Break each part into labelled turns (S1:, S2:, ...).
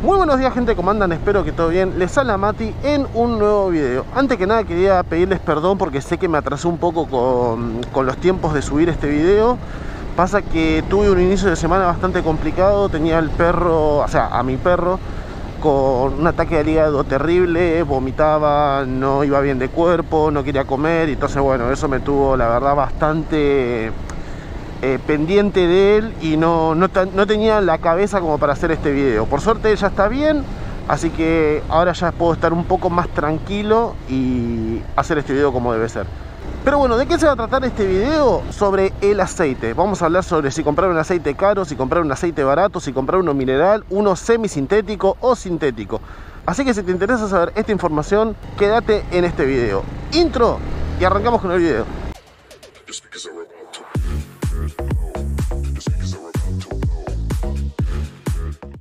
S1: Muy buenos días gente, ¿cómo andan? Espero que todo bien. Les habla Mati en un nuevo video. Antes que nada quería pedirles perdón porque sé que me atrasé un poco con, con, los tiempos de subir este video. Pasa que tuve un inicio de semana bastante complicado, tenía el perro, o sea, a mi perro con un ataque de hígado terrible, vomitaba, no iba bien de cuerpo, no quería comer, y entonces bueno, eso me tuvo la verdad bastante eh, pendiente de él y no, no, no, tenía la cabeza como para hacer este video. Por suerte ya está bien, así que ahora ya puedo estar un poco más tranquilo y hacer este video como debe ser. Pero bueno, ¿de qué se va a tratar este video? Sobre el aceite. Vamos a hablar sobre si comprar un aceite caro, si comprar un aceite barato, si comprar uno mineral, uno semisintético o sintético. Así que si te interesa saber esta información, quédate en este video. Intro y arrancamos con el video.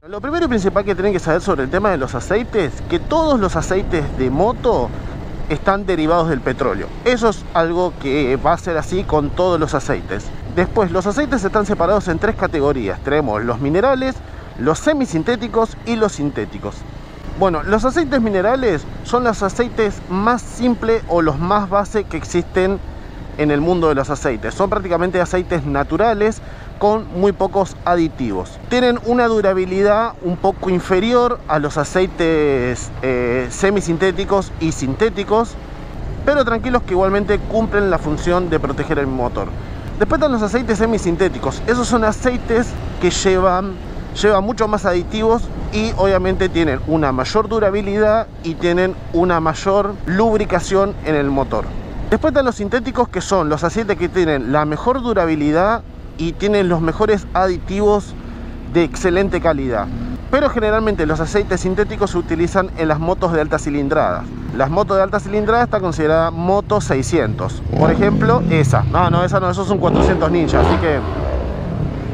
S1: Lo primero y principal que tienen que saber sobre el tema de los aceites, que todos los aceites de moto están derivados del petróleo. Eso es algo que va a ser así con todos los aceites. Después, los aceites están separados en tres categorías. Tenemos los minerales, los semisintéticos y los sintéticos. Bueno, los aceites minerales son los aceites más simples o los más base que existen en el mundo de los aceites. Son prácticamente aceites naturales con muy pocos aditivos. Tienen una durabilidad un poco inferior a los aceites eh, semisintéticos y sintéticos, pero tranquilos que igualmente cumplen la función de proteger el motor. Después están los aceites semisintéticos. Esos son aceites que llevan, llevan mucho más aditivos y obviamente tienen una mayor durabilidad y tienen una mayor lubricación en el motor. Después están los sintéticos que son los aceites que tienen la mejor durabilidad y tienen los mejores aditivos de excelente calidad. Pero generalmente los aceites sintéticos se utilizan en las motos de alta cilindrada. Las motos de alta cilindrada está considerada moto 600. Por ejemplo, esa. No, no, esa no, esos son 400 ninja, así que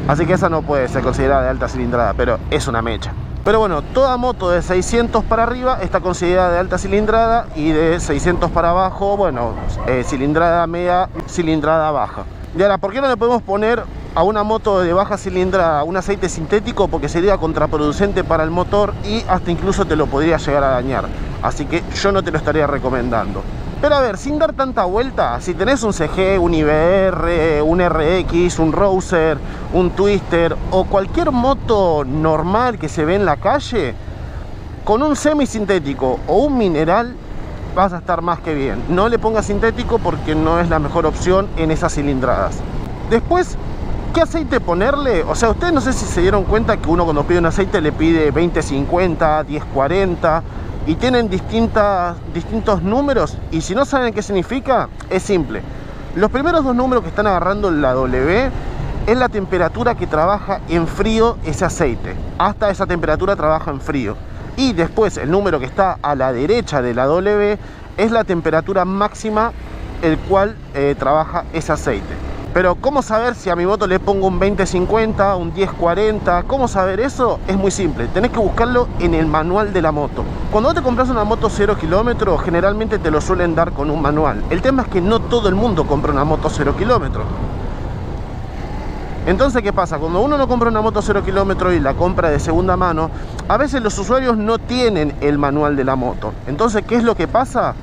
S1: así que esa no puede ser considerada de alta cilindrada, pero es una mecha. Pero bueno, toda moto de 600 para arriba está considerada de alta cilindrada y de 600 para abajo, bueno, eh, cilindrada media, cilindrada baja. Y ahora, ¿por qué no le podemos poner a una moto de baja cilindrada un aceite sintético? Porque sería contraproducente para el motor y hasta incluso te lo podría llegar a dañar. Así que yo no te lo estaría recomendando. Pero a ver, sin dar tanta vuelta, si tenés un CG, un IBR, un RX, un Rouser, un Twister o cualquier moto normal que se ve en la calle, con un semisintético o un mineral vas a estar más que bien. No le pongas sintético porque no es la mejor opción en esas cilindradas. Después, ¿qué aceite ponerle? O sea, ustedes no sé si se dieron cuenta que uno cuando pide un aceite le pide 2050, 1040 y tienen distintas, distintos números y si no saben qué significa, es simple. Los primeros dos números que están agarrando la W es la temperatura que trabaja en frío ese aceite. Hasta esa temperatura trabaja en frío y después el número que está a la derecha de la W es la temperatura máxima el cual eh, trabaja ese aceite. Pero ¿cómo saber si a mi moto le pongo un 2050, un 1040? ¿Cómo saber eso? Es muy simple, tenés que buscarlo en el manual de la moto. Cuando te compras una moto 0 kilómetros, generalmente te lo suelen dar con un manual. El tema es que no todo el mundo compra una moto 0 kilómetros. Entonces, ¿qué pasa? Cuando uno no compra una moto 0 kilómetros y la compra de segunda mano, a veces los usuarios no tienen el manual de la moto. Entonces, ¿qué es lo que pasa?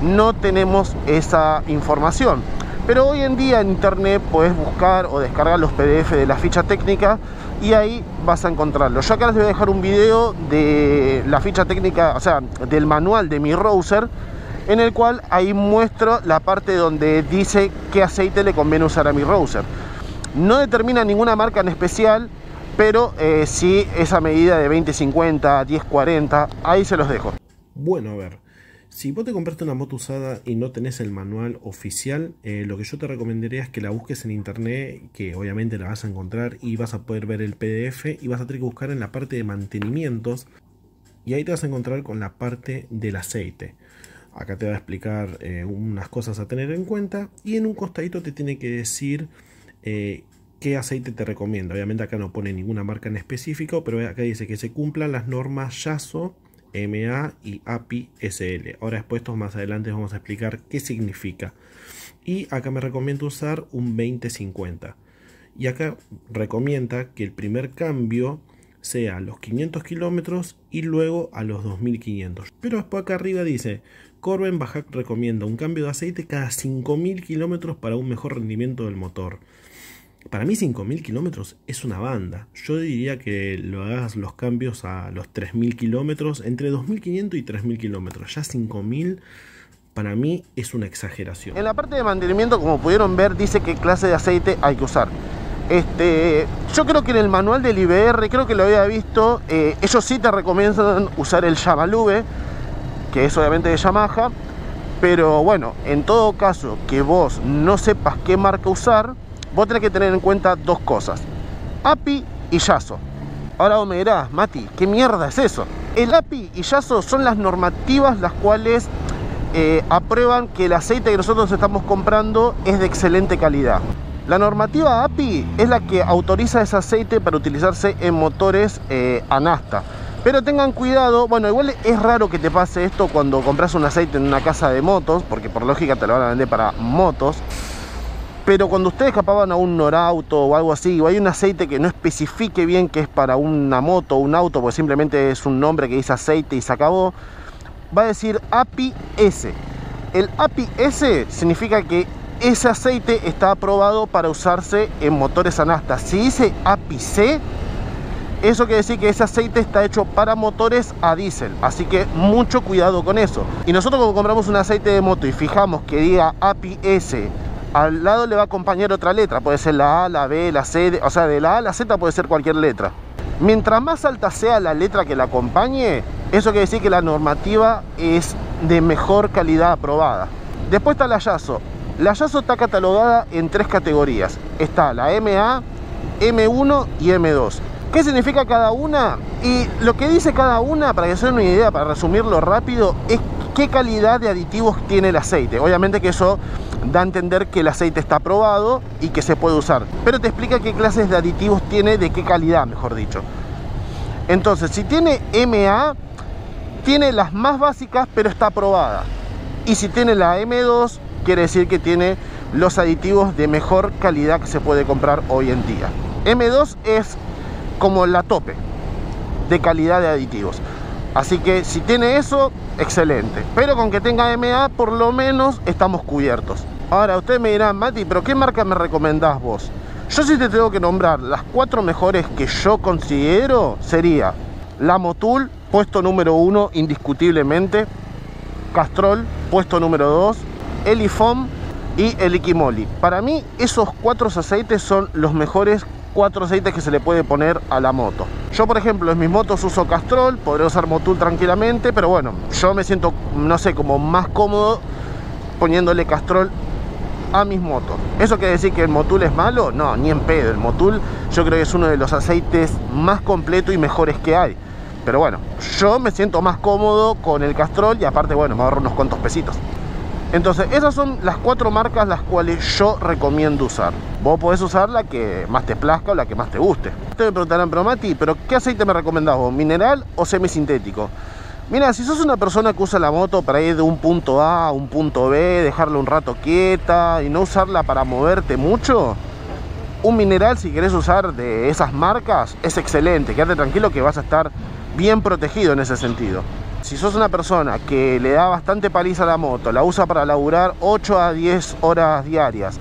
S1: No tenemos esa información. Pero hoy en día en internet puedes buscar o descargar los PDF de la ficha técnica y ahí vas a encontrarlo. Yo acá les voy a dejar un video de la ficha técnica, o sea, del manual de mi rouser, en el cual ahí muestro la parte donde dice qué aceite le conviene usar a mi rouser. No determina ninguna marca en especial, pero eh, sí esa medida de 20-50, 10-40, ahí se los dejo.
S2: Bueno, a ver, si vos te compraste una moto usada y no tenés el manual oficial, eh, lo que yo te recomendaría es que la busques en internet, que obviamente la vas a encontrar y vas a poder ver el PDF y vas a tener que buscar en la parte de mantenimientos y ahí te vas a encontrar con la parte del aceite. Acá te va a explicar eh, unas cosas a tener en cuenta y en un costadito te tiene que decir eh, qué aceite te recomiendo. Obviamente acá no pone ninguna marca en específico, pero acá dice que se cumplan las normas YASO, MA y API SL. Ahora después más adelante vamos a explicar qué significa. Y acá me recomiendo usar un 2050. Y acá recomienda que el primer cambio sea a los 500 kilómetros y luego a los 2500. Pero después acá arriba dice, Corben Bajac recomienda un cambio de aceite cada 5000 kilómetros para un mejor rendimiento del motor. Para mí 5.000 kilómetros es una banda. Yo diría que lo hagas los cambios a los 3.000 kilómetros, entre 2.500 y 3.000 kilómetros. Ya 5.000 para mí es una exageración.
S1: En la parte de mantenimiento, como pudieron ver, dice qué clase de aceite hay que usar. Este, yo creo que en el manual del IBR, creo que lo había visto, eh, ellos sí te recomiendan usar el Yamalube, que es obviamente de Yamaha, pero bueno, en todo caso que vos no sepas qué marca usar, vos tenés que tener en cuenta dos cosas. API y Yaso. Ahora vos me dirás, Mati, ¿qué mierda es eso? El API y Yaso son las normativas las cuales eh, aprueban que el aceite que nosotros estamos comprando es de excelente calidad. La normativa API es la que autoriza ese aceite para utilizarse en motores eh, a nafta. Pero tengan cuidado, bueno, igual es raro que te pase esto cuando compras un aceite en una casa de motos, porque por lógica te lo van a vender para motos. Pero cuando ustedes escapaban a un Norauto o algo así, o hay un aceite que no especifique bien que es para una moto o un auto, porque simplemente es un nombre que dice aceite y se acabó, va a decir API S. El API S significa que ese aceite está aprobado para usarse en motores a nafta. Si dice API C, eso quiere decir que ese aceite está hecho para motores a diésel. Así que mucho cuidado con eso. Y nosotros cuando compramos un aceite de moto y fijamos que diga API S al lado le va a acompañar otra letra, puede ser la A, la B, la C, o sea, de la A a la Z puede ser cualquier letra. Mientras más alta sea la letra que la acompañe, eso quiere decir que la normativa es de mejor calidad aprobada. Después está la Yaso. La Yaso está catalogada en tres categorías. Está la MA, M1 y M2. ¿Qué significa cada una? Y lo que dice cada una, para que se den una idea, para resumirlo rápido, es qué calidad de aditivos tiene el aceite. Obviamente que eso da a entender que el aceite está probado y que se puede usar. Pero te explica qué clases de aditivos tiene, de qué calidad, mejor dicho. Entonces, si tiene MA, tiene las más básicas, pero está aprobada. Y si tiene la M2, quiere decir que tiene los aditivos de mejor calidad que se puede comprar hoy en día. M2 es como la tope de calidad de aditivos. Así que si tiene eso, excelente. Pero con que tenga MA, por lo menos estamos cubiertos. Ahora, ustedes me dirán, Mati, ¿pero qué marca me recomendás vos? Yo sí te tengo que nombrar las cuatro mejores que yo considero sería la Motul, puesto número uno indiscutiblemente, Castrol, puesto número dos, Elifom y el Ikimoli. Para mí esos cuatro aceites son los mejores cuatro aceites que se le puede poner a la moto. Yo, por ejemplo, en mis motos uso Castrol, podré usar Motul tranquilamente, pero bueno, yo me siento, no sé, como más cómodo poniéndole Castrol a mis motos. ¿Eso quiere decir que el Motul es malo? No, ni en pedo. El Motul yo creo que es uno de los aceites más completos y mejores que hay. Pero bueno, yo me siento más cómodo con el Castrol y aparte, bueno, me ahorro unos cuantos pesitos. Entonces, esas son las cuatro marcas las cuales yo recomiendo usar. Vos podés usar la que más te plazca o la que más te guste. Ustedes me preguntarán, pero Mati, ¿pero qué aceite me recomendás vos? ¿Mineral o semisintético? Mira, si sos una persona que usa la moto para ir de un punto A a un punto B, dejarla un rato quieta y no usarla para moverte mucho, un mineral si querés usar de esas marcas es excelente. Quédate tranquilo que vas a estar bien protegido en ese sentido si sos una persona que le da bastante paliza a la moto, la usa para laburar 8 a 10 horas diarias,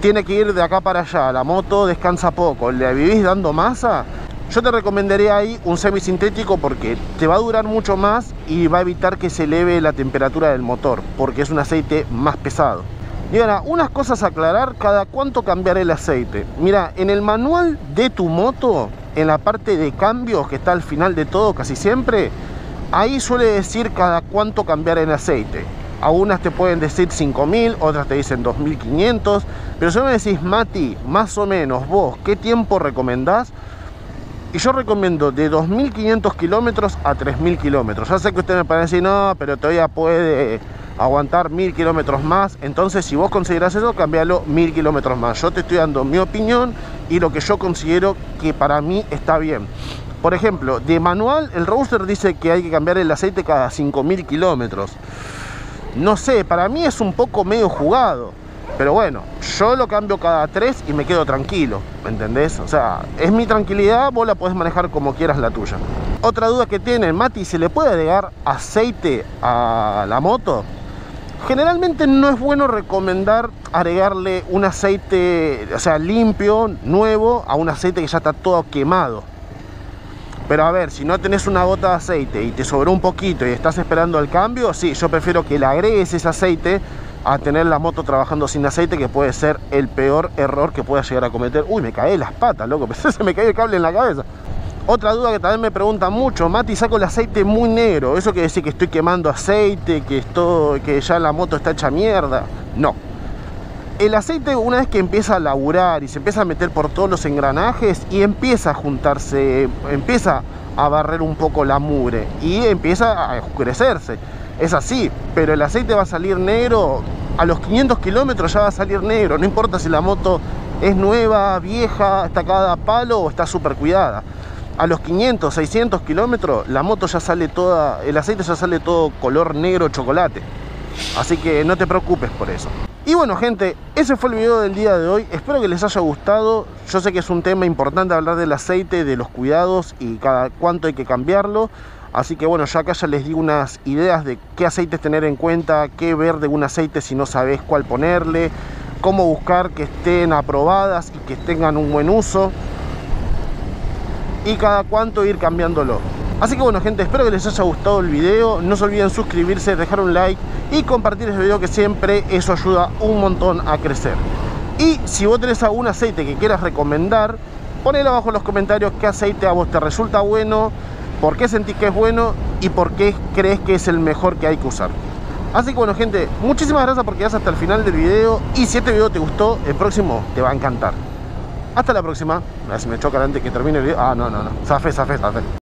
S1: tiene que ir de acá para allá, la moto descansa poco, le vivís dando masa, yo te recomendaría ahí un semisintético porque te va a durar mucho más y va a evitar que se eleve la temperatura del motor, porque es un aceite más pesado. Y ahora, unas cosas a aclarar, cada cuánto cambiar el aceite. Mira, en el manual de tu moto, en la parte de cambios que está al final de todo casi siempre, Ahí suele decir cada cuánto cambiar el aceite. A unas te pueden decir 5.000, otras te dicen 2.500. Pero si me decís, Mati, más o menos vos, ¿qué tiempo recomendás? Y yo recomiendo de 2.500 kilómetros a 3.000 kilómetros. Ya sé que usted me decir, no, pero todavía puede aguantar 1.000 kilómetros más. Entonces, si vos considerás eso, cambialo 1.000 kilómetros más. Yo te estoy dando mi opinión y lo que yo considero que para mí está bien. Por ejemplo, de manual el roadster dice que hay que cambiar el aceite cada 5.000 kilómetros. No sé, para mí es un poco medio jugado. Pero bueno, yo lo cambio cada tres y me quedo tranquilo, ¿me entendés? O sea, es mi tranquilidad, vos la podés manejar como quieras la tuya. Otra duda que tienen, Mati, ¿se le puede agregar aceite a la moto? Generalmente no es bueno recomendar agregarle un aceite, o sea, limpio, nuevo, a un aceite que ya está todo quemado. Pero a ver, si no tenés una gota de aceite y te sobró un poquito y estás esperando el cambio, sí, yo prefiero que le agregues ese aceite a tener la moto trabajando sin aceite, que puede ser el peor error que pueda llegar a cometer. Uy, me caí las patas, loco, se me cayó el cable en la cabeza. Otra duda que también me preguntan mucho, Mati, saco el aceite muy negro, ¿eso quiere decir que estoy quemando aceite, que, esto, que ya la moto está hecha mierda? No. El aceite una vez que empieza a laburar y se empieza a meter por todos los engranajes y empieza a juntarse, empieza a barrer un poco la mugre y empieza a oscurecerse. Es así, pero el aceite va a salir negro, a los 500 kilómetros ya va a salir negro, no importa si la moto es nueva, vieja, está cada palo o está súper cuidada a los 500, 600 kilómetros, la moto ya sale toda, el aceite ya sale todo color negro chocolate. Así que no te preocupes por eso. Y bueno gente, ese fue el video del día de hoy. Espero que les haya gustado. Yo sé que es un tema importante hablar del aceite, de los cuidados y cada cuánto hay que cambiarlo. Así que bueno, yo acá ya les di unas ideas de qué aceites tener en cuenta, qué ver de un aceite si no sabes cuál ponerle, cómo buscar que estén aprobadas y que tengan un buen uso y cada cuánto ir cambiándolo. Así que bueno gente, espero que les haya gustado el video, no se olviden suscribirse, dejar un like y compartir este video que siempre eso ayuda un montón a crecer. Y si vos tenés algún aceite que quieras recomendar, ponelo abajo en los comentarios qué aceite a vos te resulta bueno, por qué sentís que es bueno y por qué crees que es el mejor que hay que usar. Así que bueno gente, muchísimas gracias por quedarse hasta el final del video y si este video te gustó, el próximo te va a encantar. Hasta la próxima. A ver si me choca antes que termine el video. Ah, no, no, no. Safe, safe, safe.